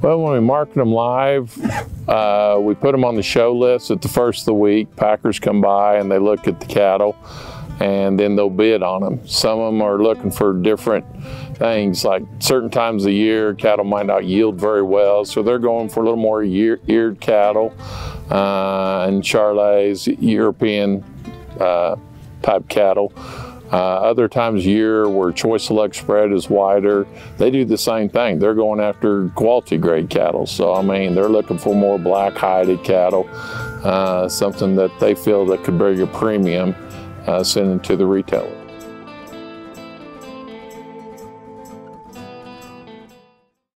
Well, when we market them live, uh, we put them on the show list at the first of the week. Packers come by and they look at the cattle and then they'll bid on them. Some of them are looking for different things, like certain times of year, cattle might not yield very well, so they're going for a little more ear eared cattle uh, and Charolais, European uh, type cattle. Uh, other times year where choice select spread is wider, they do the same thing. They're going after quality grade cattle. So, I mean, they're looking for more black hided cattle, uh, something that they feel that could bring a premium uh, sending to the retailer.